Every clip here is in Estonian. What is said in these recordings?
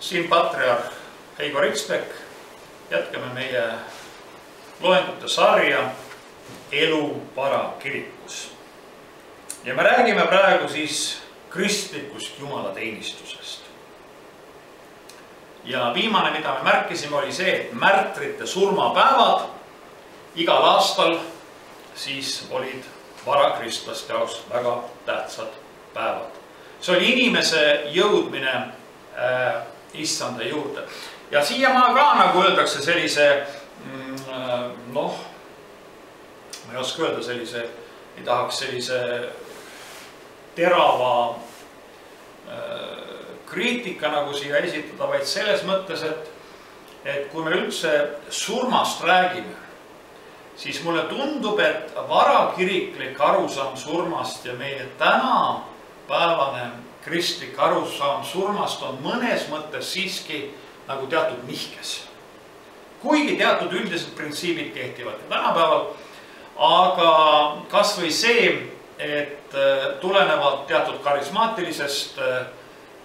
siin patriarh Heigo Ritsbek, jätkame meie loengute sarja Elu vara kirikus. ja me räägime praegu siis kristlikust jumalateenistusest. ja viimane, mida me märkisime, oli see, et märtrite surmapäevad igal aastal siis olid varakristlaste jaoks väga tähtsad päevad. see oli inimese jõudmine äh, issanda juurde. Ja siiamaa ka nagu öeldakse sellise mm, noh, ma ei oska öelda sellise, ei tahaks sellise terava äh, kriitika nagu siia esitada, vaid selles mõttes, et, et kui me üldse surmast räägime, siis mulle tundub, et varakiriklik arusaam surmast ja meie tänapäevane kristlik arusaam surmast on mõnes mõttes siiski nagu teatud nihkes. kuigi teatud üldised printsiibid kehtivad ka tänapäeval, aga kasvõi see, et tulenevalt teatud karismaatilisest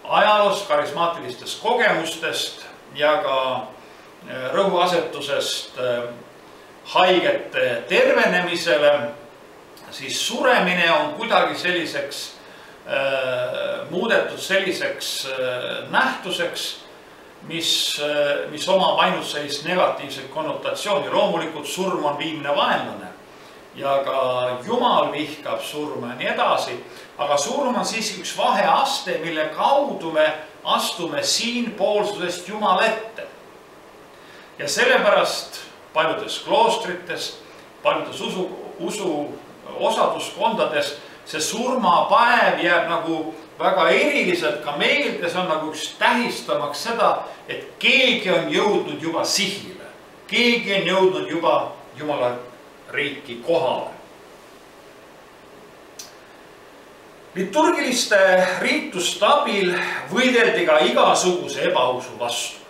ajaloost, karismaatilistest kogemustest ja ka rõhuasetusest haigete tervenemisele, siis suremine on kuidagi selliseks äh, muudetud selliseks äh, nähtuseks, mis äh,, mis omab ainult sellist negatiivset konnotatsiooni, loomulikult surm on viimne vaenlane ja ka Jumal vihkab surma ja nii edasi, aga surm on siiski üks vaheaste, mille kaudu me astume siinpoolsusest Jumala ette. ja sellepärast paljudes kloostrites, paljudes usu, usu osaduskondades see surmapäev jääb nagu väga eriliselt ka meelde, see on nagu üks tähistamaks seda, et keegi on jõudnud juba sihile. keegi on jõudnud juba Jumala riiki kohale. liturgiliste riituste abil võideldi ka igasuguse ebausu vastu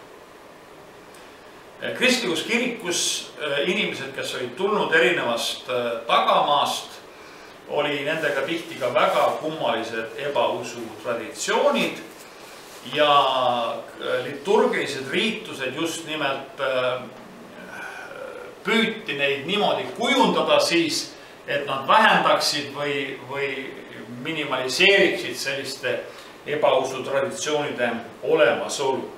kristlikus kirikus inimesed, kes olid tulnud erinevast tagamaast, oli nendega tihti ka väga kummalised ebausu traditsioonid ja liturgilised riitused just nimelt püüti neid niimoodi kujundada siis, et nad vähendaksid või, või minimaliseeriksid selliste ebausu traditsioonide olemasolu.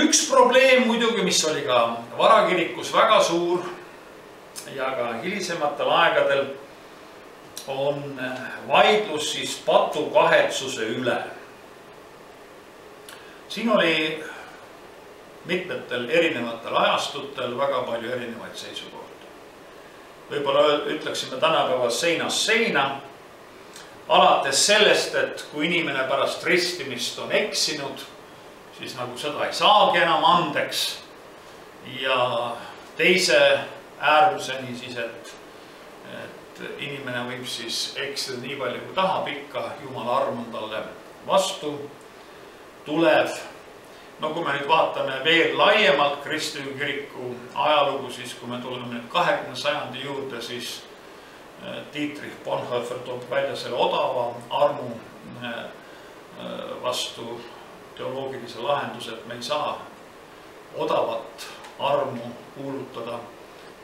Üks probleem muidugi, mis oli ka varakirikus väga suur ja ka hilisematel aegadel, on vaidlus siis patukahetsuse üle. siin oli mitmetel erinevatel ajastutel väga palju erinevaid seisukohti. võib-olla ütleksime tänapäeval seinast seina, alates sellest, et kui inimene pärast ristimist on eksinud siis nagu seda ei saagi enam andeks. ja teise äärmuseni siis, et, et inimene võib siis eksida nii palju kui tahab, ikka jumala arm on talle vastu tulev. no kui me nüüd vaatame veel laiemalt kristliku kiriku ajalugu, siis kui me tuleme nüüd kahekümne sajandi juurde, siis Dietrich Bonhoeffer toob välja selle odava armu vastu teoloogilise lahenduse, et me ei saa odavat armu kuulutada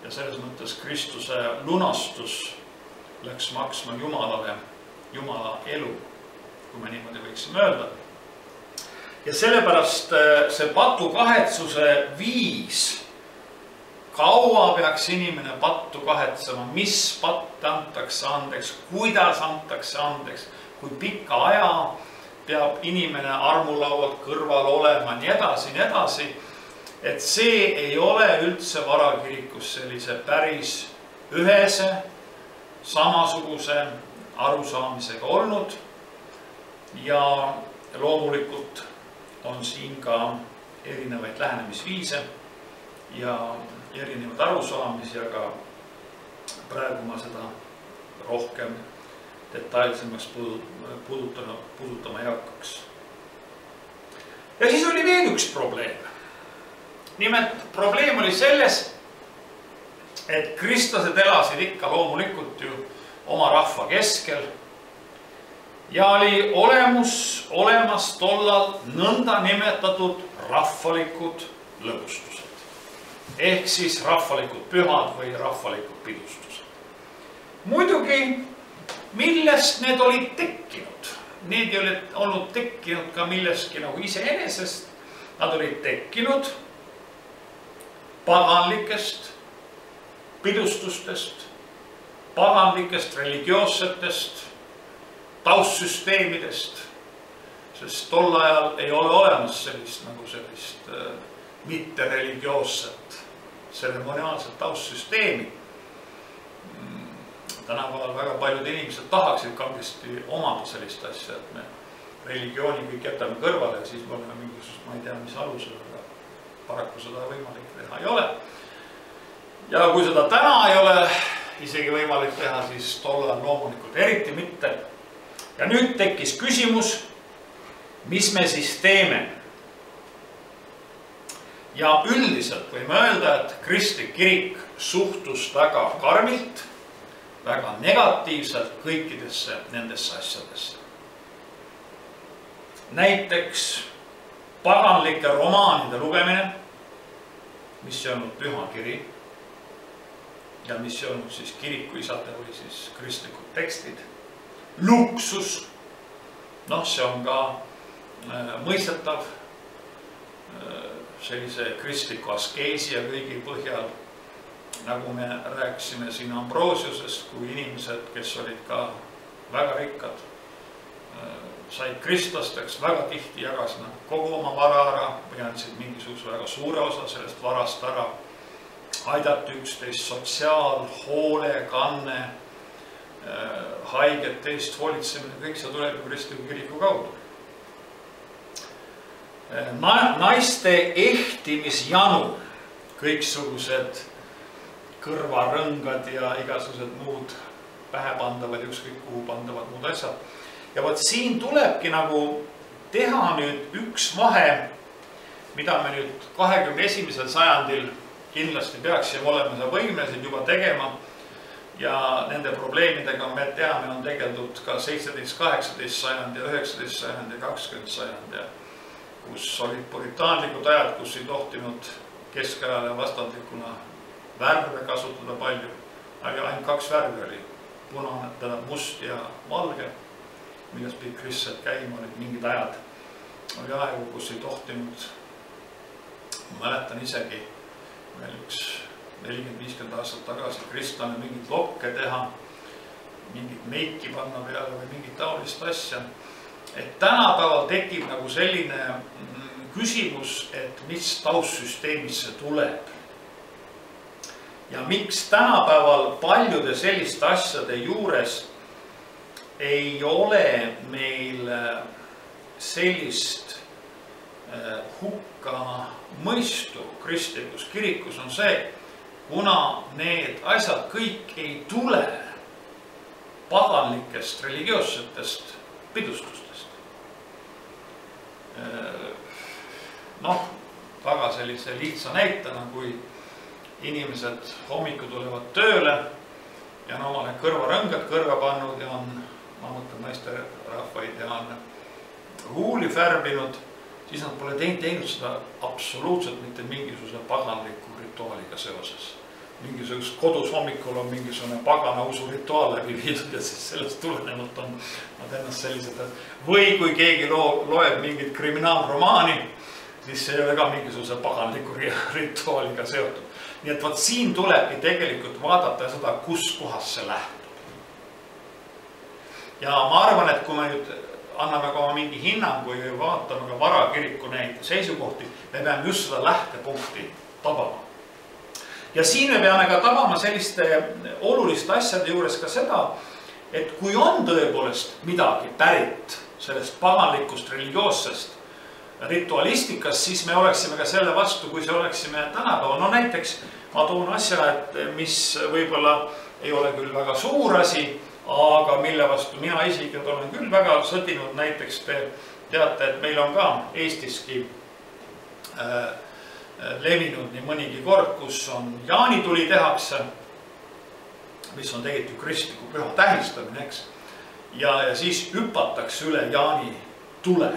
ja selles mõttes Kristuse lunastus läks maksma Jumalale Jumala elu, kui me niimoodi võiksime öelda. ja sellepärast see patukahetsuse viis, kaua peaks inimene pattu kahetsema, mis patt antakse andeks, kuidas antakse andeks, kui pika aja peab inimene armulaualt kõrval olema, nii edasi, nii edasi. Et see ei ole üldse varakirikus sellise päris ühese, samasuguse arusaamisega olnud. ja loomulikult on siin ka erinevaid lähenemisviise ja erinevaid arusaamisi, aga praegu ma seda rohkem detailsemaks puudutama, puudutama ei hakkaks. ja siis oli veel üks probleem. Nimelt probleem oli selles, et kristlased elasid ikka loomulikult ju oma rahva keskel. ja oli olemus, olemas tollal nõndanimetatud rahvalikud lõbustused. ehk siis rahvalikud pühad või rahvalikud pidustused. muidugi, millest need olid tekkinud? Need ei olnud tekkinud ka millestki nagu iseenesest. Nad olid tekkinud paganlikest pidustustest, paganlikest religioossetest taustsüsteemidest. sest tol ajal ei ole olemas sellist nagu sellist äh, mittereligioosset tseremoniaalset taustsüsteemi. Mm, tänapäeval väga paljud inimesed tahaksid kangesti omada sellist asja, et me religiooni kõik jätame kõrvale ja siis me oleme mingisugust, ma ei tea, mis alusel, paraku seda võimalik teha ei ole. ja kui seda täna ei ole isegi võimalik teha, siis tol ajal loomulikult eriti mitte ja nüüd tekkis küsimus, mis me siis teeme? ja üldiselt võime öelda, et kristlik kirik suhtus väga karmilt, väga negatiivselt kõikidesse nendesse asjadesse. näiteks paganlike romaanide lugemine, mis ei olnud pühakiri ja mis ei olnud siis kirikuisade või siis kristlikud tekstid luksus. noh, see on ka äh, mõistetav äh, sellise kristliku askeesi ja kõigi põhjal. nagu me rääkisime siin Ambrosiusest, kui inimesed, kes olid ka väga rikkad äh,, said kristlasteks, väga tihti jagasid nad kogu oma vara ära või andsid mingisuguse väga suure osa sellest varast ära. aidati üksteist, sotsiaalhoolekanne Äh, haigete eest hoolitsemine, kõik see tuleb ju kristliku kiriku kaudu. Äh, naiste ehtimisjanu, kõiksugused kõrvarõngad ja igasugused muud pähepandavad, ükskõik kuhu pandavad muud asjad. Ja vot siin tulebki nagu teha nüüd üks vahe, mida me nüüd kahekümne esimesel sajandil kindlasti peaksime olema võimelised juba tegema ja nende probleemidega me teame, on tegeldud ka seitseteist, kaheksateist sajand ja üheksateist sajand ja kakskümmend sajand ja kus olid puritaanlikud ajad, kus ei tohtinud keskajale vastandlikuna värve kasutada palju. aga ainult kaks värvi oli, punane, tähendab must ja valge, milles pidid kristlased käima, olid mingid ajad. oli aegu, kus ei tohtinud, ma mäletan isegi veel üks nelikümmend, viiskümmend aastat tagasi kristlane mingeid lokke teha, mingit meiki panna peale või mingit taolist asja. et tänapäeval tekib nagu selline mm, küsimus, et mis taustsüsteemist see tuleb. ja miks tänapäeval paljude selliste asjade juures ei ole meil äh, sellist äh, hukkamõistu kristlikus kirikus on see, kuna need asjad kõik ei tule paganlikest religioossetest pidustustest. noh, väga sellise lihtsa näitena, kui inimesed hommikul tulevad tööle ja on omale kõrvarõngad kõrva pannud ja on, naisterahvaid ja on huuli färbinud, siis nad pole teinud, teinud seda absoluutselt mitte mingisuguse paganliku rituaaliga seoses. mingisugust kodus hommikul on mingisugune pagana usurituaal läbi viidud ja siis sellest tulenevalt on nad ennast sellised, või kui keegi loo, loeb mingit kriminaalromaani, siis see ei ole ka mingisuguse paganliku rituaaliga seotud. nii et vot siin tulebki tegelikult vaadata seda, kuskohast see lähtub. Ja ma arvan, et kui me nüüd anname ka mingi hinnangu ja vaatame ka varakiriku neid seisukohti, me peame just seda lähtepunkti tabama. Ja siin me peame ka tabama selliste oluliste asjade juures ka seda, et kui on tõepoolest midagi pärit sellest paganlikust religioossest ritualistikast, siis me oleksime ka selle vastu, kui see oleksime tänapäeval, no näiteks ma toon asja, et mis võib-olla ei ole küll väga suur asi, aga mille vastu mina isiklikult olen küll väga sõdinud, näiteks te teate, et meil on ka Eestiski äh, Äh, levinud nii mõnigi kord, kus on jaanituli tehakse, mis on tegelikult ju kristliku püha tähistamine, eks. ja, ja siis hüpatakse üle Jaani tule.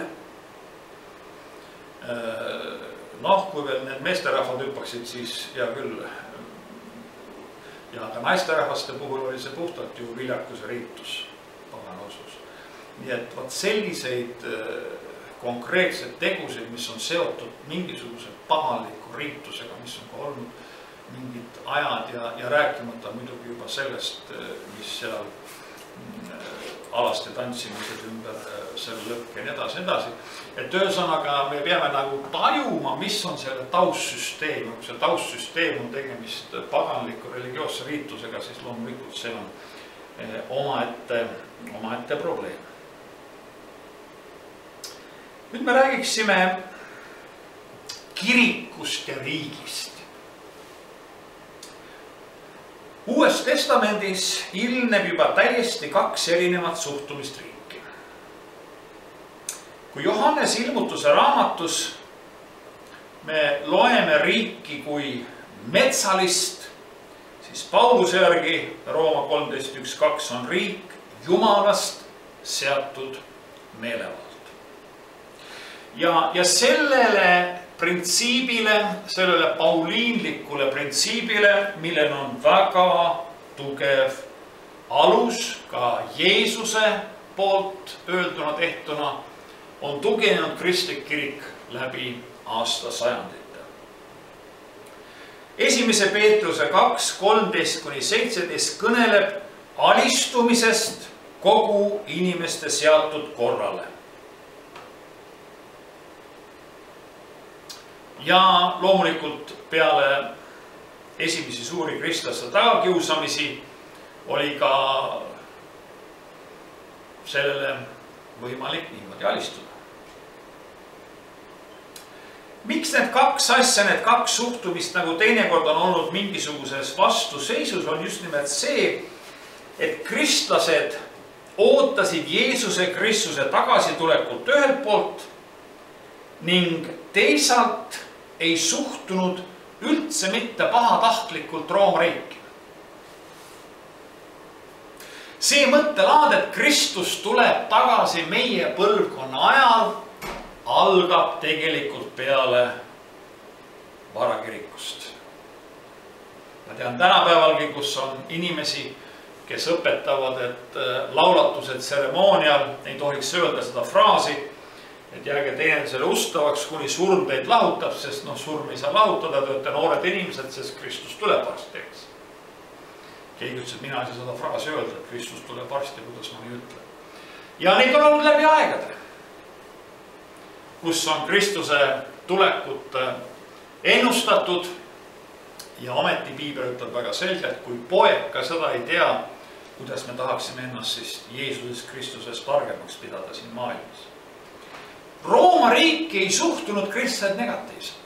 noh, kui veel need meesterahvad hüppaksid, siis hea küll. Ja ka naisterahvaste puhul oli see puhtalt ju viljakuse riitus pagana usus. nii et vot selliseid konkreetseid tegusid, mis on seotud mingisuguse pahaliku riitusega, mis on ka olnud mingid ajad ja, ja rääkimata muidugi juba sellest, mis seal alaste tantsimised ümber selle lõhk ja nii edasi, edasi. et ühesõnaga me peame nagu tajuma, mis on selle taustsüsteem, kui see taustsüsteem on tegemist paganliku religioosse riitusega, siis loomulikult see on omaette, omaette probleem. nüüd me räägiksime kirikust ja riigist. uues testamendis ilmneb juba täiesti kaks erinevat suhtumist riiki. Kui Johannes ilmutuse raamatus me loeme riiki kui metsalist, siis Pauluse järgi Rooma kolmteist üks kaks on riik Jumalast seatud meelevald. ja, ja sellele printsiibile, sellele pauliinlikule printsiibile, millel on väga tugev alus ka Jeesuse poolt öelduna, tehtuna, on tuginenud kristlik kirik läbi aastasajandite. esimese Peetruse kaks, kolmteist kuni seitseteist kõneleb alistumisest kogu inimeste seatud korrale ja loomulikult peale esimesi suuri kristlaste tagakiusamisi oli ka sellele võimalik niimoodi alistuda. Miks need kaks asja, need kaks suhtumist nagu teinekord on olnud mingisuguses vastuseisus, on just nimelt see, et kristlased ootasid Jeesuse Kristuse tagasitulekut ühelt poolt ning teisalt ei suhtunud üldse mitte pahatahtlikult Rooma riiki. see mõttelaad, et Kristus tuleb tagasi meie põlvkonna ajal, algab tegelikult peale varakirikust. ma tean tänapäevalgi, kus on inimesi, kes õpetavad, et äh, laulatused tseremoonial ei tohiks öelda seda fraasi et jääge teineteisele ustavaks, kuni surm teid lahutab, sest noh, surm ei saa lahutada, te olete noored inimesed, sest Kristus tuleb varsti, eks. keegi ütles, et mina ei saa seda fraasi öelda, et Kristus tuleb varsti, kuidas ma nii ütlen. ja neid on olnud läbi aegade. Kus on Kristuse tulekut äh, ennustatud. ja ometi piibel ütleb väga selgelt, kui poeg ka seda ei tea, kuidas me tahaksime ennast siis Jeesusest Kristusest targemaks pidada siin maailmas Rooma riiki ei suhtunud kristlased negatiivselt.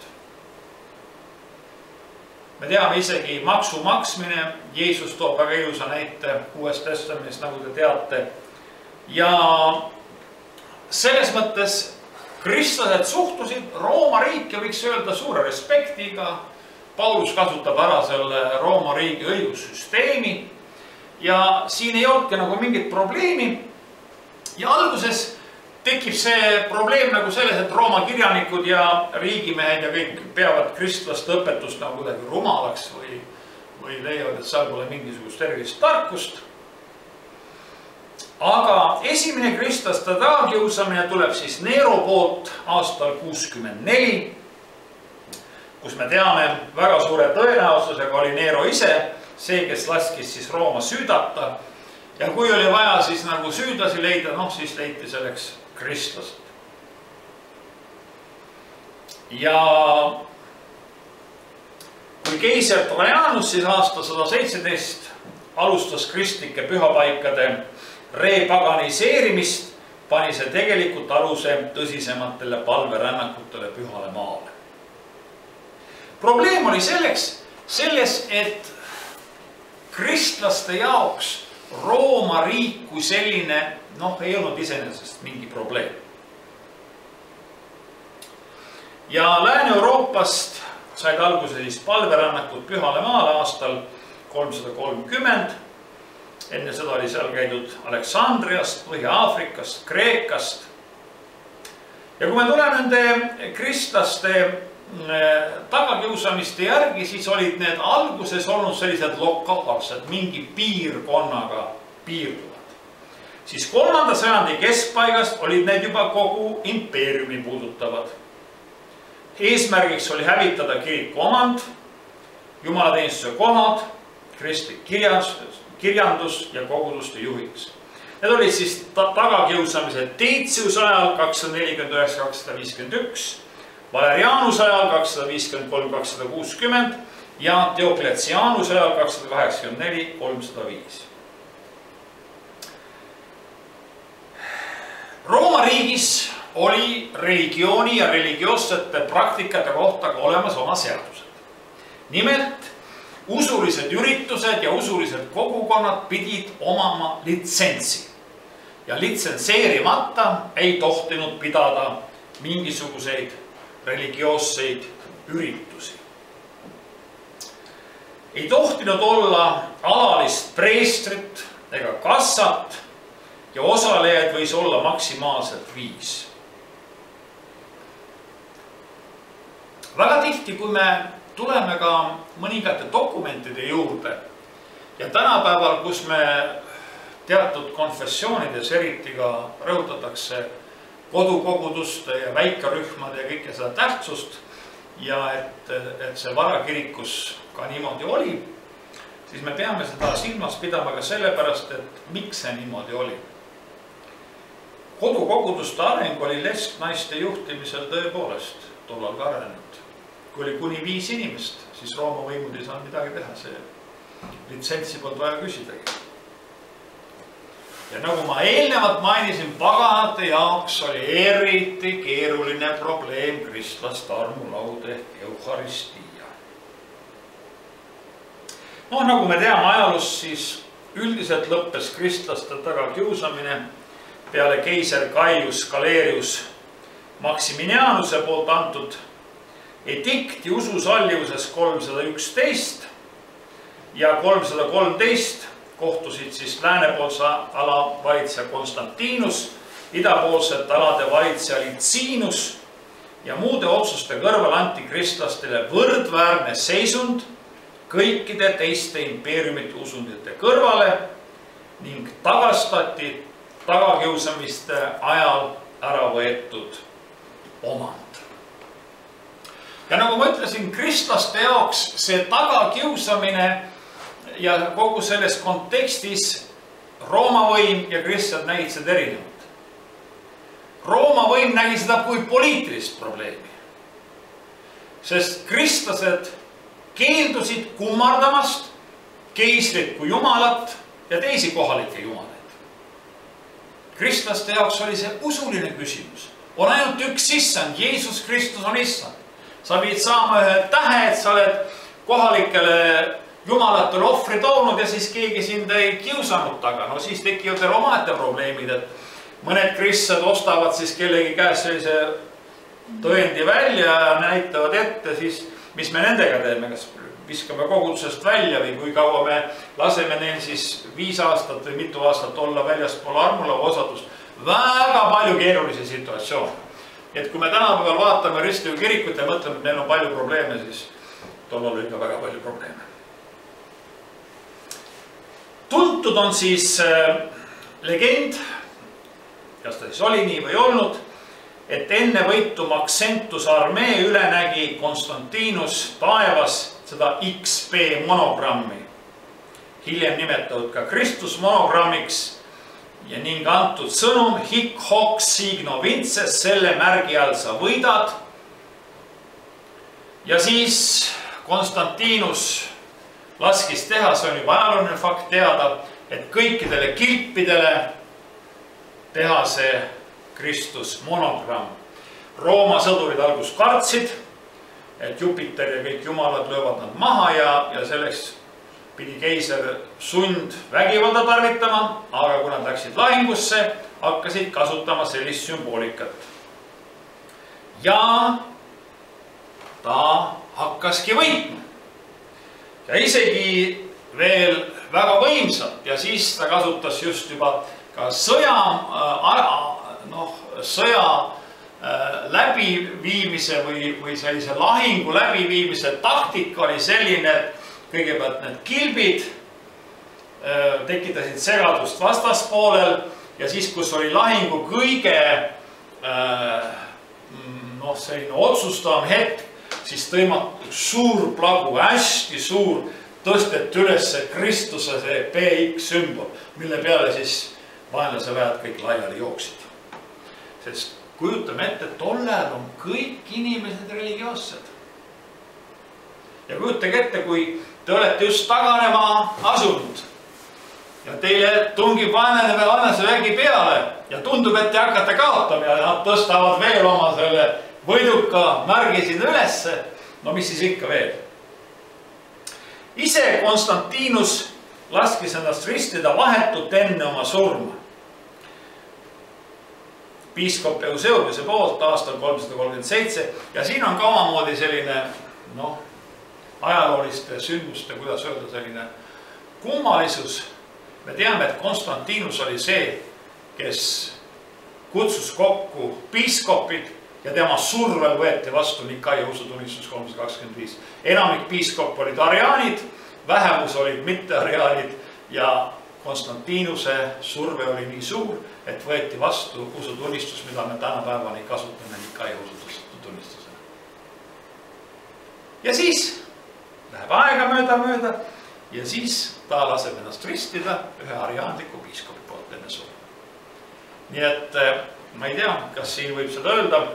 me teame isegi maksu maksmine, Jeesus toob väga ilusa näite Uuest Testamendist, nagu te teate. ja selles mõttes kristlased suhtusid Rooma riiki, võiks öelda, suure respektiga. Paulus kasutab ära selle Rooma riigi õigussüsteemi ja siin ei olnudki nagu mingit probleemi. ja alguses tekib see probleem nagu selles, et Rooma kirjanikud ja riigimehed ja kõik peavad kristlaste õpetust nagu kuidagi rumalaks või, või leiavad, et seal pole mingisugust erilist tarkust. Aga esimene kristlaste tagakiusamine tuleb siis Neero poolt aastal kuuskümmend neli, kus me teame, väga suure tõenäosusega oli Neero ise see, kes laskis siis Rooma süüdata. ja kui oli vaja siis nagu süüdlasi leida, noh siis leiti selleks kristlased. ja kui keiser Trajanus siis aasta sada seitseteist alustas kristlike pühapaikade repaganiseerimist, pani see tegelikult aluse tõsisematele palverännakutele pühale maale. probleem oli selleks, selles, et kristlaste jaoks Rooma riik kui selline noh, ei olnud iseenesest mingi probleem. ja Lääne-Euroopast said alguse siis palverännakud Pühale maale aastal kolmsada kolmkümmend. Enne seda oli seal käidud Aleksandriast, Põhja-Aafrikast, Kreekast. ja kui me tuleme nende kristlaste äh, tagakiusamiste järgi, siis olid need alguses olnud sellised lokaalsed, mingi piirkonnaga piirduvad. siis kolmanda sajandi keskpaigast olid need juba kogu impeeriumi puudutavad. eesmärgiks oli hävitada kiriku omand, jumalateenistuse kohad, kristlik kirjas, kirjandus ja koguduste juhiks. Need olid siis ta tagakiusamised Teetsiuse ajal kakssada nelikümmend üheksa, kakssada viiskümmend üks, Valerianuse ajal kakssada viiskümmend kolm, kakssada kuuskümmend ja Diokletianuse ajal kakssada kaheksakümmend neli, kolmsada viis. Rooma riigis oli religiooni ja religioossete praktikate kohta ka olemas oma seadused. nimelt usulised üritused ja usulised kogukonnad pidid omama litsentsi. ja litsenseerimata ei tohtinud pidada mingisuguseid religioosseid üritusi. ei tohtinud olla alalist preestrit ega kassat ja osalejaid võis olla maksimaalselt viis. väga tihti, kui me tuleme ka mõningate dokumentide juurde ja tänapäeval, kus me teatud konfessioonides eriti ka rõhutatakse kodukoguduste ja väikerühmade ja kõike seda tähtsust ja et, et see varakirikus ka niimoodi oli, siis me peame seda silmas pidama ka sellepärast, et miks see niimoodi oli. kodukoguduste areng oli lesknaiste juhtimisel tõepoolest tollal ka arenenud kui oli kuni viis inimest, siis Rooma võimud ei saanud midagi teha, see litsentsi polnud vaja küsidagi. ja nagu ma eelnevalt mainisin, paganate jaoks oli eriti keeruline probleem kristlaste armulaud ehk euharistia. noh, nagu me teame ajaloost, siis üldiselt lõppes kristlaste tagakiusamine peale keiser Gaius Galerius Maximinianuse poolt antud edikti ususallivuses kolmsada üksteist ja kolmsada kolmteist kohtusid siis läänepoolse ala valitseja Konstantinus, idapoolsete alade valitseja Litsinus ja muude otsuste kõrval anti kristlastele võrdväärne seisund kõikide teiste impeeriumite usundite kõrvale ning tagastati tagakiusamiste ajal ära võetud omand ja nagu ma ütlesin, kristlaste jaoks see tagakiusamine ja kogu selles kontekstis Rooma võim ja kristlased nägid seda erinevalt. Rooma võim nägi seda kui poliitilist probleemi. sest kristlased keeldusid kummardamast keisrikku jumalat ja teisi kohalikke jumalaid. kristlaste jaoks oli see usuline küsimus. on ainult üks issand, Jeesus Kristus on issand sa pidid saama ühe tähe, et sa oled kohalikele jumalatele ohvri toonud ja siis keegi sind ei kiusanud taga, no siis tekivad veel omaette probleemid, et mõned kristlased ostavad siis kellegi käest sellise tõendi välja ja näitavad ette siis, mis me nendega teeme, kas viskame kogudusest välja või kui kaua me laseme neil siis viis aastat või mitu aastat olla väljaspool armulava osadust. väga palju keerulisi situatsioone et kui me tänapäeval vaatame Ristivu kirikut ja mõtleme, et neil on palju probleeme, siis tollal oli ikka väga palju probleeme. tuntud on siis äh, legend, kas ta siis oli nii või ei olnud, et enne võitu Maxentuse armee üle nägi Konstantinus taevas seda XP monogrammi, hiljem nimetatud ka Kristus monogrammiks ja ning antud sõnum hic hoc signo vinces, selle märgi all sa võidad. ja siis Konstantinus laskis teha, see on juba ajalooline fakt teada, et kõikidele kilpidele teha see Kristus monogramm. Rooma sõdurid alguses kartsid, et Jupiter ja kõik jumalad löövad nad maha ja, ja selleks pidi keiser sundvägivalda tarvitama, aga kui nad läksid lahingusse, hakkasid kasutama sellist sümboolikat. ja ta hakkaski võitma. ja isegi veel väga võimsalt ja siis ta kasutas just juba ka sõja, noh, sõja läbiviimise või, või sellise lahingu läbiviimise taktika oli selline, et kõigepealt need kilbid tekitasid segadust vastaspoolel ja siis, kus oli lahingu kõige noh, selline otsustavam hetk, siis tõmmati suur plagu, hästi suur, tõsteti ülesse Kristuse see PX sümbol, mille peale siis vaenlase väed kõik laiali jooksid. sest kujutame ette, tol ajal on kõik inimesed religioossed. ja kujutage ette, kui te olete just taganema asunud ja teile tungib vaenlane või vaenlase vägi peale ja tundub, et te hakkate kaotama ja nad tõstavad veel oma selle võiduka märgi sinna ülesse. no mis siis ikka veel. ise Konstantinus laskis ennast ristida vahetult enne oma surma. piiskop Eusebiuse poolt aastal kolmsada kolmkümmend seitse ja siin on ka omamoodi selline noh, ajalooliste sündmuste, kuidas öelda, selline kummalisus. me teame, et Konstantinus oli see, kes kutsus kokku piiskopid ja tema survel võeti vastu Nikaia usutunnistus kolmsada kakskümmend viis. enamik piiskop olid ariaanid, vähemus olid mitteariaanid ja Konstantinuse surve oli nii suur, et võeti vastu usutunnistus, mida me tänapäevani kasutame Nikaia usutunnistusena. ja siis läheb aega mööda-mööda ja siis ta laseb ennast ristida ühe ariaanliku piiskopi poolt enne surma. nii et ma ei tea, kas siin võib seda öelda.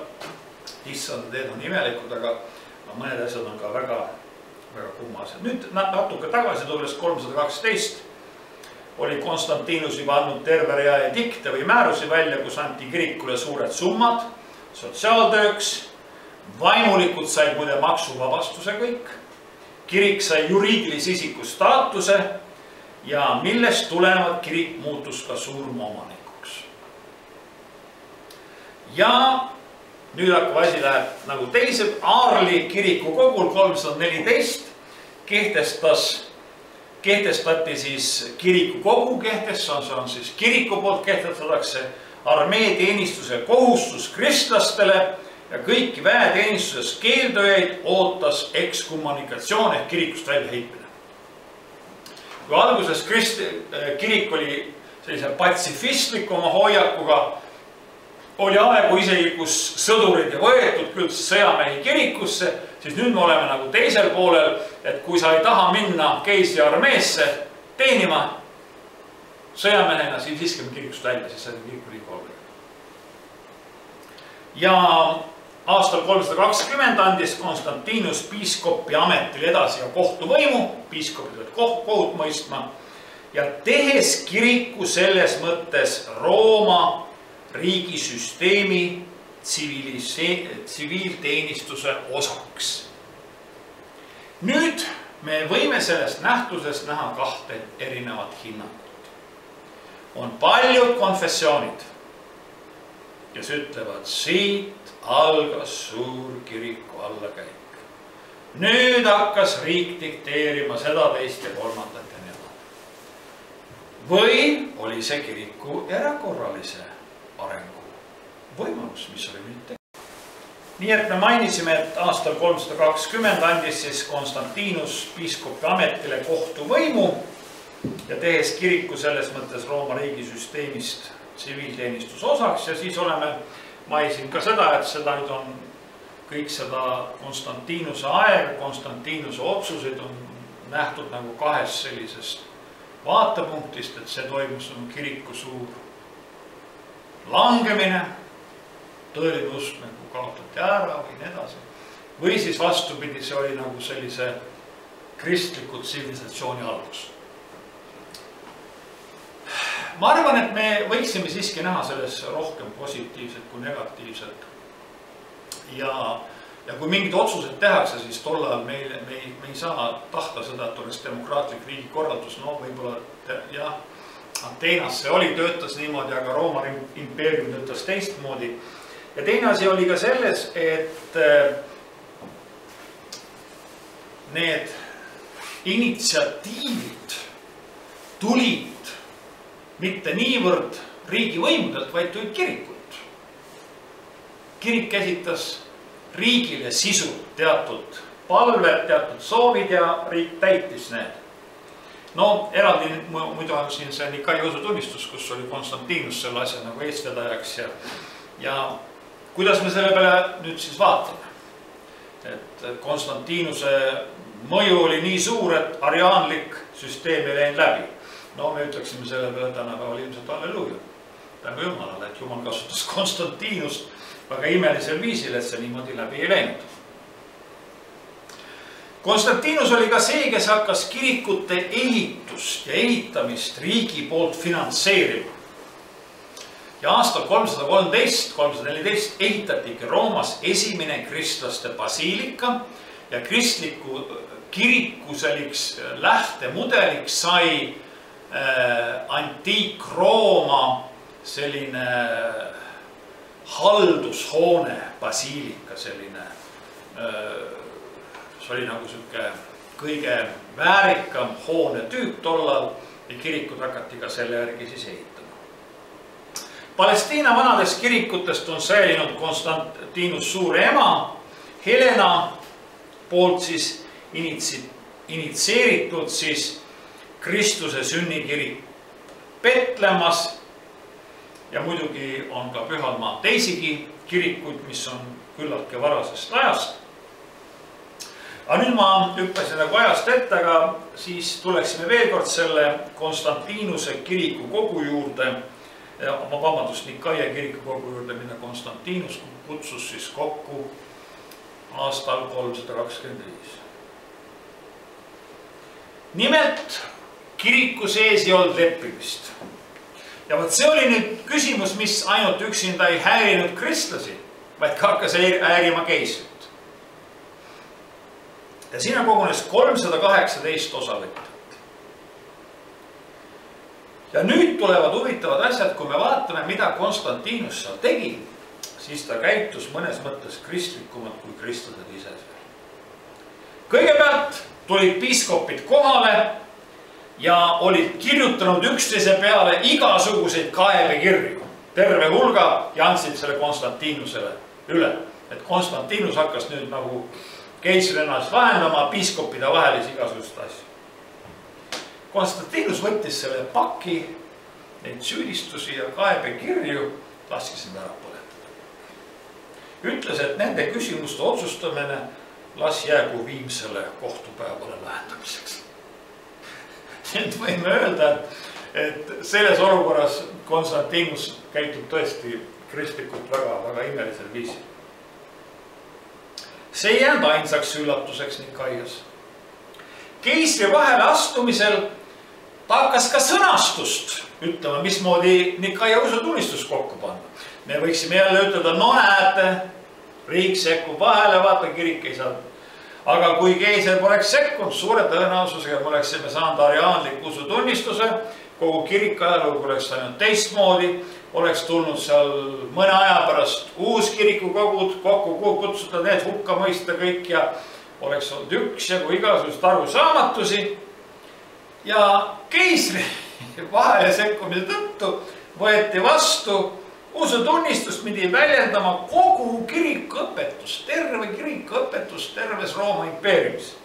issand, need on imelikud, aga mõned asjad on ka väga, väga kummalised. nüüd natuke tagasi tulles kolmsada kaksteist oli Konstantinus juba andnud terve rea edikte või määrusi välja, kus anti kirikule suured summad sotsiaaltööks. vaimulikud said muide maksuvabastuse kõik. Kirik sai juriidilise isiku staatuse ja millest tulenevalt kirik muutus ka suurmaomanik ja nüüd hakkab asi läheb nagu teise, Aarli kiriku kogul kolmsada neliteist kehtestas, kehtestati siis kirikukogu kehtestus, see on siis kiriku poolt kehtestatakse armeeteenistuse kohustus kristlastele ja kõiki väeteenistusest keeldujaid ootas ekskommunikatsioon ehk kirikust väljaheitmine. kui alguses krist-, kirik oli sellise patsifistlikuma hoiakuga oli aegu isegi, kus sõdurid ei võetud küll sõjamehi kirikusse, siis nüüd me oleme nagu teisel poolel, et kui sa ei taha minna keisriarmeesse teenima sõjamehena, siis viskame kirikust välja, siis sa oled kiriku liige olnud. ja aastal kolmsada kakskümmend andis Konstantinus piiskopi ametil edasi ka kohtuvõimu, piiskopid olid kohut mõistma ja tehes kiriku selles mõttes Rooma riigisüsteemi tsivilise-, tsiviilteenistuse osaks. nüüd me võime sellest nähtusest näha kahte erinevat hinnangut. on paljud konfessioonid, kes ütlevad, siit algas suur kiriku allakäik. nüüd hakkas riik dikteerima seda, teist ja kolmandat ja nii edasi. või oli see kiriku erakorralise arengu võimalus, mis oli nüüd tegelikult. nii et me mainisime, et aastal kolmsada kakskümmend andis siis Konstantinus piiskopi ametile kohtuvõimu ja tehes kiriku selles mõttes Rooma riigisüsteemist tsiviilteenistuse osaks ja siis oleme, mainisin ka seda, et seda nüüd on kõik seda Konstantinuse aega, Konstantinuse otsuseid on nähtud nagu kahest sellisest vaatepunktist, et see toimus nagu kiriku suur langemine, tõeline usk nagu kaotati ära või nii edasi. või siis vastupidi, see oli nagu sellise kristliku tsivilisatsiooni algus. Ma arvan, et me võiksime siiski näha selles rohkem positiivset kui negatiivset. ja, ja kui mingid otsused tehakse, siis tol ajal meil, me ei, me ei saa tahta seda, et oleks demokraatlik riigikorraldus, no võib-olla jah Ateenas see oli, töötas niimoodi, aga Rooma impeerium töötas teistmoodi. ja teine asi oli ka selles, et äh, need initsiatiivid tulid mitte niivõrd riigivõimudelt, vaid tulid kirikult. kirik esitas riigile sisult teatud palved, teatud soovid ja riik täitis need. no eraldi muidu on siin see Nikai usutunnistus, kus oli Konstantinus selle asja nagu eestvedajaks ja, ja kuidas me selle peale nüüd siis vaatame? et Konstantinuse mõju oli nii suur, et ariaanlik süsteem ei läinud läbi. No me ütleksime selle peale tänapäeval ilmselt halleluuja. tänu jumalale, et jumal kasutas Konstantinust väga imelisel viisil, et see niimoodi läbi ei läinud. Konstantinus oli ka see, kes hakkas kirikute ehitust ja ehitamist riigi poolt finantseerima. ja aastal kolmsada kolmteist, kolmsada neliteist ehitatigi Roomas esimene kristlaste basiilika ja kristliku kiriku selliseks lähtemudeliks sai antiik-Rooma selline haldushoone, basiilika selline äh,. see oli nagu sihuke kõige väärikam hoonetüüp tollal ja kirikud hakati ka selle järgi siis ehitama. Palestiina vanadest kirikutest on säilinud Konstantinus suure ema Helena poolt siis initsi-, initsieeritud siis Kristuse sünnikirik Petlemmas. ja muidugi on ka Pühalmaal teisigi kirikuid, mis on küllaltki varasest ajast. aga nüüd ma hüppasin nagu ajast ette, aga siis tuleksime veel kord selle Konstantinuse kiriku kogu juurde. vabandust, Nikaia kiriku kogu juurde, mida Konstantinus kutsus siis kokku aastal kolmsada kakskümmend viis nimelt kiriku sees ei olnud leppimist. ja vot see oli nüüd küsimus, mis ainult üksinda ei häirinud kristlasi, vaid ka hakkas häirima keisrit. ja sinna kogunes kolmsada kaheksateist osavõtjat. ja nüüd tulevad huvitavad asjad, kui me vaatame, mida Konstantinus seal tegi, siis ta käitus mõnes mõttes kristlikumalt kui kristlased ise. kõigepealt tulid piiskopid kohale ja olid kirjutanud üksteise peale igasuguseid kaebekirju, terve hulga ja andsid selle Konstantinusele üle. et Konstantinus hakkas nüüd nagu keisrina siis lahendama piiskopide vahelisi igasuguseid asju. Konstantinus võttis selle paki, neid süüdistusi ja kaebekirju, laskis need ära põletada. ütles, et nende küsimuste otsustamine las jäägu viimsele kohtupäevale lahendamiseks. Nüüd võime öelda, et selles olukorras Konstantinus käitub tõesti kristlikult väga-väga imelisel viisil. see ei jäänud ainsaks üllatuseks Nikaias. keisri vahele astumisel ta hakkas ka sõnastust ütlema, mismoodi Nikaia usutunnistus kokku panna. me võiksime jälle ütelda, no näete, riik sekkub vahele, vaata kirik ei saa aga kui keiser poleks sekkunud, suure tõenäosusega me oleksime saanud ariaanliku usutunnistuse, kogu kiriku ajalugu oleks läinud teistmoodi, oleks tulnud seal mõne aja pärast uus kirikukogud kokku kutsuda, need hukka mõista kõik ja oleks olnud üksjagu igasuguseid arusaamatusi. ja keisri vahele sekkumise tõttu võeti vastu usutunnistust pidi väljendama kogu kirikuõpetust, terve kirikuõpetust terves Rooma impeeriumis.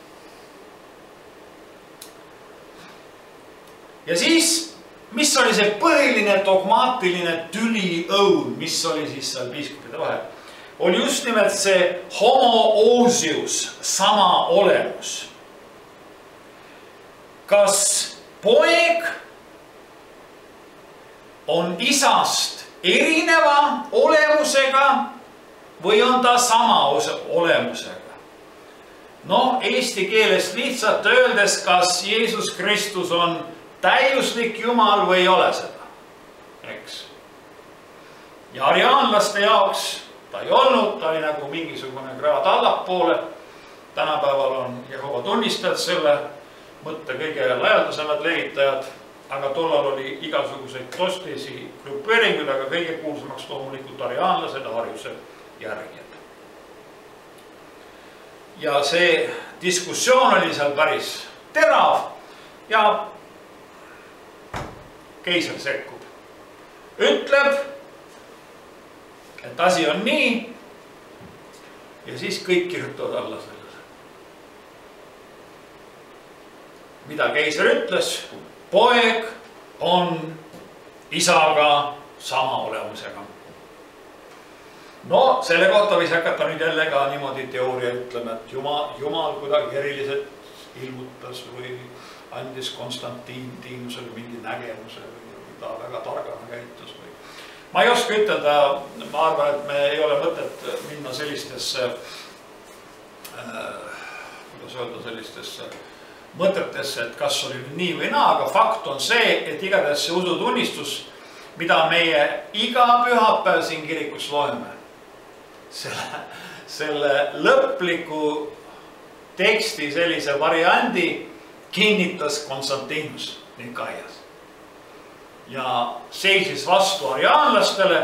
ja siis, mis oli see põhiline dogmaatiline tüliõun, mis oli siis seal piiskopide vahel, oli just nimelt see homoousius, sama olemus. kas poeg on isast erineva olemusega või on ta sama olemusega? noh, eesti keeles lihtsalt öeldes, kas Jeesus Kristus on täiuslik Jumal või ei ole seda, eks. ja ariaanlaste jaoks ta ei olnud, ta oli nagu mingisugune kraad allapoole. tänapäeval on Jehova tunnistajad selle mõtte kõige laialdasemad levitajad aga tollal oli igasuguseid klostesi grupeeringuid, aga kõige kuulsamaks loomulikult ariaanlased, harjuse järgijad. ja see diskussioon oli seal päris terav ja keiser sekkub, ütleb, et asi on nii. ja siis kõik kirjutavad alla sellele. mida keiser ütles, poeg on isaga sama olemusega. no selle kohta võis hakata nüüd jälle ka niimoodi teooria ütlema, et jumal, jumal kuidagi eriliselt ilmutas või andis Konstantin Tiinusele mingi nägemuse või ta väga targana käitus või. ma ei oska ütelda, ma arvan, et me ei ole mõtet minna sellistesse äh,, kuidas öelda, sellistesse mõtetesse, et kas oli nii või naa, aga fakt on see, et igatahes see usutunnistus, mida meie iga pühapäev siin kirikus loeme, selle, selle lõpliku teksti sellise variandi kinnitas Konstantinus Nikaias. ja seisis vastu ariaanlastele,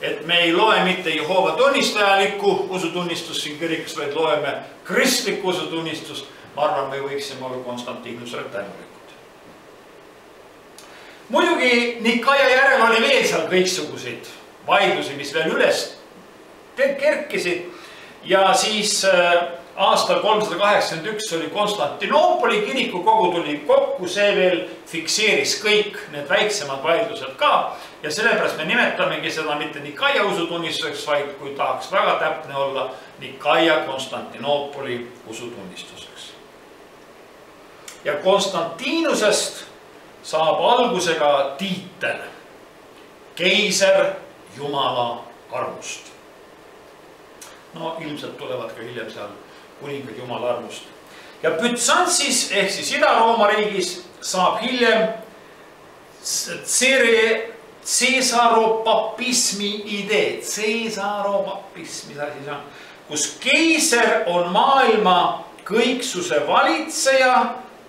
et me ei loe mitte Jehoova tunnistajalikku usutunnistust siin kirikus, vaid loeme kristlikku usutunnistust ma arvan, me võiksime olla Konstantinusele tänulikud. muidugi Nikaia järel oli veel seal kõiksuguseid vaidlusi, mis veel üles kerkisid ja siis äh, aastal kolmsada kaheksakümmend üks oli Konstantinoopoli kirikukogu tuli kokku, see veel fikseeris kõik need väiksemad vaidlused ka. ja sellepärast me nimetamegi seda mitte Nikaia usutunnistuseks, vaid kui tahaks väga täpne olla, Nikaia Konstantinoopoli usutunnistuseks ja Konstantinusest saab alguse ka tiitel keiser Jumala armust. no ilmselt tulevad ka hiljem seal kuningad Jumala armust. ja Bütsantsis ehk siis Ida-Rooma riigis saab hiljem Caesaropapismi idee, Caesaropapism, mis asi see on, kus keiser on maailma kõiksuse valitseja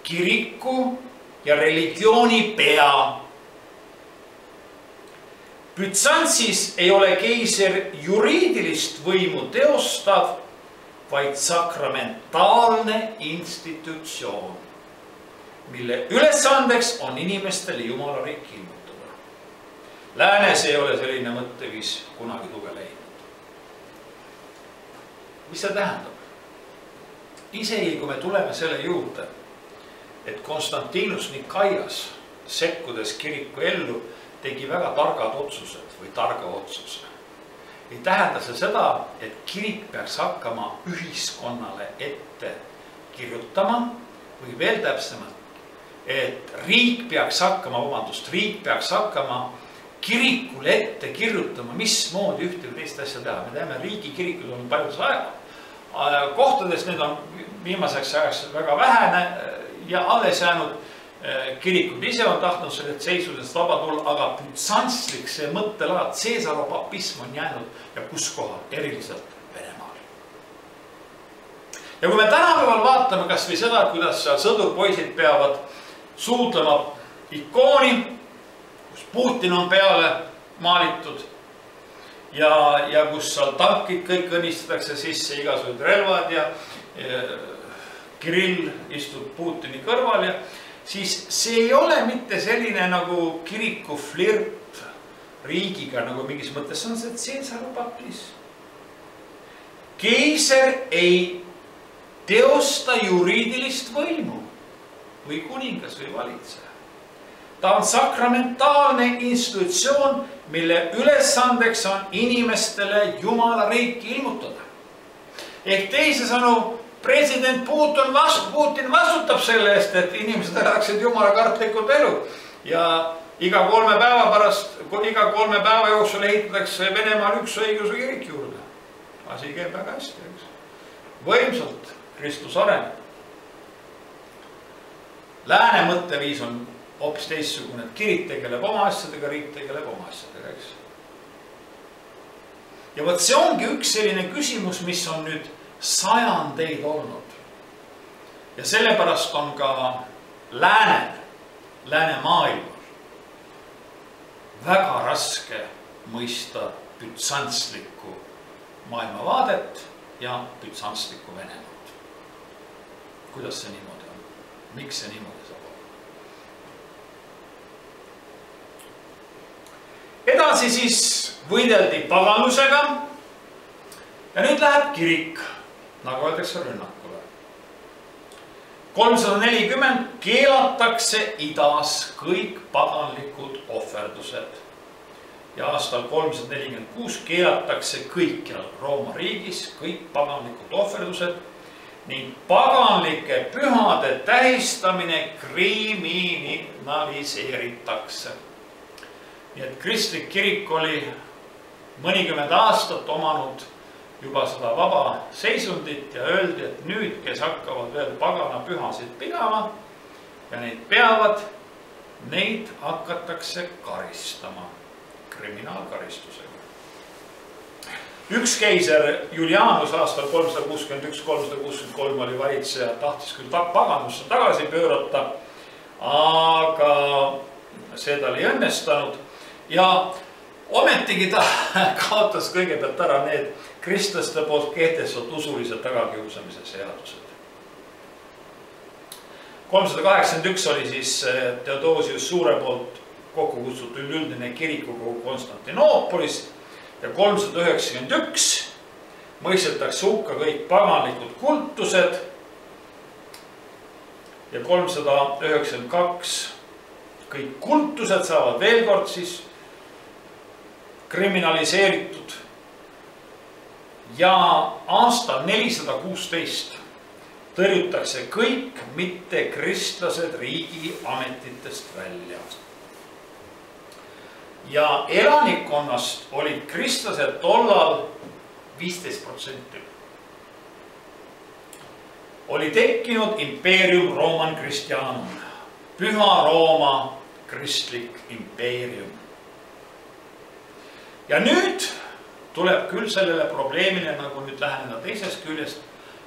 kiriku ja religiooni pea. Bütsantsis ei ole keiser juriidilist võimu teostav, vaid sakramentaalne institutsioon, mille ülesandeks on inimestele Jumala riik ilmutada. Läänes ei ole selline mõtteviis kunagi tuge leidnud. mis see tähendab? isegi kui me tuleme selle juurde et Konstantinus Nikaias sekkudes kiriku ellu tegi väga targad otsused või targa otsuse. ei tähenda see seda, et kirik peaks hakkama ühiskonnale ette kirjutama või veel täpsemalt, et riik peaks hakkama, vabandust, riik peaks hakkama kirikule ette kirjutama, mismoodi ühte või teist asja teha. me teame, riigikirikud on paljudes kohtades, need on viimaseks ajaks väga vähene ja alles jäänud eh, kirikud ise on tahtnud sellest seisusest vaba tulla, aga bütsantslik see mõttelaad, Caesaropapism on jäänud ja kus kohal, eriliselt Venemaal. ja kui me tänapäeval vaatame kasvõi seda, kuidas seal sõdurpoisid peavad suudlema ikooni, kus Putin on peale maalitud ja, ja kus seal tankid kõik õnnistatakse sisse, igasugused relvad ja, ja Kirill istub Putini kõrval ja siis see ei ole mitte selline nagu kiriku flirt riigiga nagu mingis mõttes, see on see tsensaropapism. keiser ei teosta juriidilist võimu või kuningas või valitseja. ta on sakramentaalne institutsioon, mille ülesandeks on inimestele Jumala riiki ilmutada. ehk teisisõnu president Putin vastu, Putin vastutab selle eest, et inimesed elaksid jumalakartlikult elu. ja iga kolme päeva pärast, iga kolme päeva jooksul ehitatakse Venemaal üks õigeusu kirik juurde. asi käib väga hästi, eks. võimsalt Kristus areneb. Lääne mõtteviis on hoopis teistsugune, et kirik tegeleb oma asjadega, riik tegeleb oma asjadega, eks. ja vot see ongi üks selline küsimus, mis on nüüd sajandeid olnud. ja sellepärast on ka läänel, läänemaailmal väga raske mõista bütsantslikku maailmavaadet ja bütsantslikku Venemaad. kuidas see niimoodi on, miks see niimoodi saab olla? edasi siis võideldi paganusega. ja nüüd läheb kirik, nagu öeldakse, rünnakule. kolmsada nelikümmend keelatakse idas kõik paganlikud ohverdused. ja aastal kolmsada nelikümmend kuus keelatakse kõikjal Rooma riigis kõik paganlikud ohverdused ning paganlike pühade tähistamine kriminaliseeritakse. nii et kristlik kirik oli mõnikümmend aastat omanud juba seda vaba seisundit ja öeldi, et nüüd, kes hakkavad veel pagana pühasid pidama ja neid peavad, neid hakatakse karistama kriminaalkaristusega üks keiser Julianus aastal kolmsada kuuskümmend üks, kolmsada kuuskümmend kolm oli valitseja, tahtis küll paganusse tagasi pöörata. aga see tal ei õnnestunud ja ometigi ta kaotas kõigepealt ära need kristlaste poolt kehtestatud usulise tagakiusamise seadused. kolmsada kaheksakümmend üks oli siis eh, Theodosius Suure poolt kokku kutsutud üleüldine kirikukogu Konstantinoopolis ja kolmsada üheksakümmend üks mõistetakse hukka kõik paganlikud kultused. ja kolmsada üheksakümmend kaks, kõik kultused saavad veel kord siis kriminaliseeritud. Ja aastal nelisada kuusteist tõrjutakse kõik mittekristlased riigi ametitest välja ja elanikkonnast olid kristlased tollal viisteist protsenti. oli tekkinud impeerium Roman Christianum, püha Rooma kristlik impeerium. ja nüüd tuleb küll sellele probleemile nagu nüüd läheneda teisest küljest.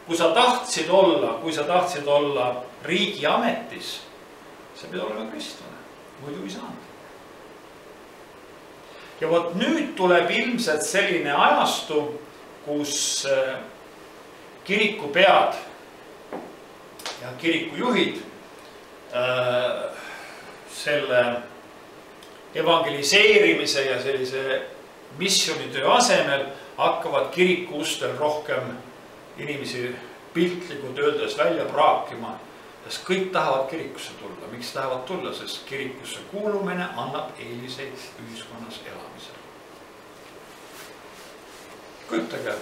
kui sa tahtsid olla, kui sa tahtsid olla riigiametis, sa pidid olema kristlane, muidu ei saanud ja vot nüüd tuleb ilmselt selline ajastu, kus äh, kirikupead ja kirikujuhid äh, selle evangeliseerimise ja sellise missioonitöö asemel hakkavad kiriku ustel rohkem inimesi piltlikult öeldes välja praakima sest kõik tahavad kirikusse tulla, miks tahavad tulla, sest kirikusse kuulumine annab eeliseid ühiskonnas elamisel. kujutage,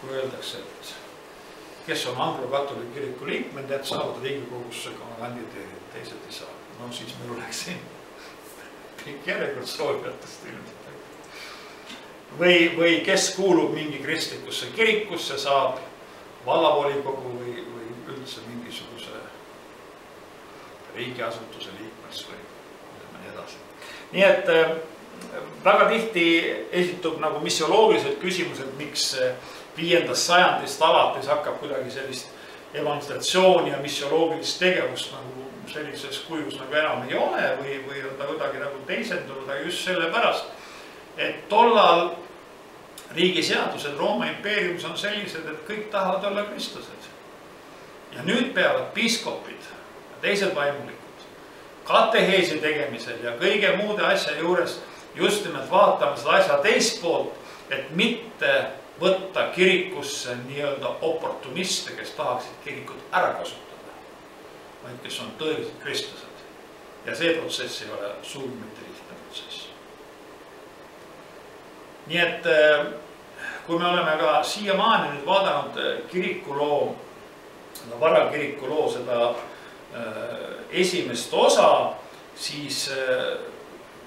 kui öeldakse, et kes on anglo-katoliku kiriku liikmed, need saavad riigikogusse ka kandideerida, teised ei saa. no siis meil oleks siin pikk järjekord soovijatest ilmselt. Või, või kes kuulub mingi kristlikusse kirikusse, saab vallavolikogu või, või üldse mingisuguse riigiasutuse liikmeks või ütleme nii edasi. nii et äh, väga tihti esitub nagu missioloogilised küsimused, miks viiendast sajandist alates hakkab kuidagi sellist evangelisatsiooni ja missioloogilist tegevust nagu sellises kujus nagu enam ei ole või, või on ta kuidagi nagu teisendunud, aga just sellepärast, et tollal riigiseadused Rooma impeeriumis on sellised, et kõik tahavad olla kristlased. ja nüüd peavad piiskopid teised vaimulikud, kateheesi tegemisel ja kõige muude asja juures just nimelt vaatame seda asja teist poolt, et mitte võtta kirikusse nii-öelda oportuniste, kes tahaksid kirikut ära kasutada, vaid kes on tõelised kristlased. ja see protsess ei ole sugugi mitte lihtne protsess. Nii et äh, kui me oleme ka siiamaani nüüd vaadanud äh, kirikuloo, seda varakiriku loo, seda Äh, esimest osa, siis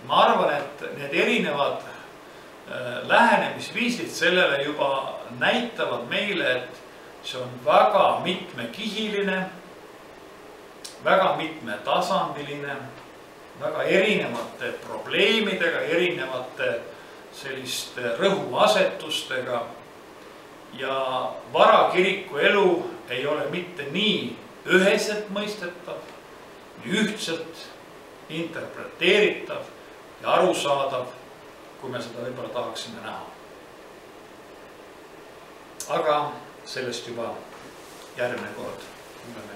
ma arvan, et need erinevad äh, lähenemisviisid sellele juba näitavad meile, et see on väga mitmekihiline, väga mitmetasandiline, väga erinevate probleemidega, erinevate selliste rõhuasetustega. ja varakiriku elu ei ole mitte nii üheselt mõistetav, ühtselt interpreteeritav ja arusaadav, kui me seda võib-olla tahaksime näha. aga sellest juba järgmine kord kuuleme edasi